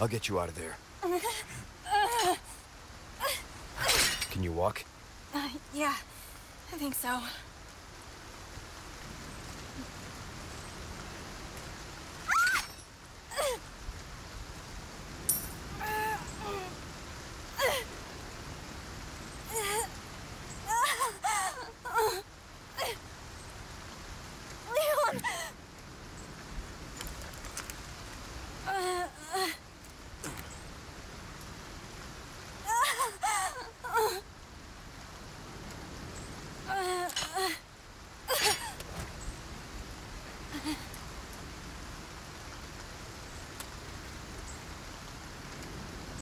I'll get you out of there. Can you walk? Uh, yeah, I think so.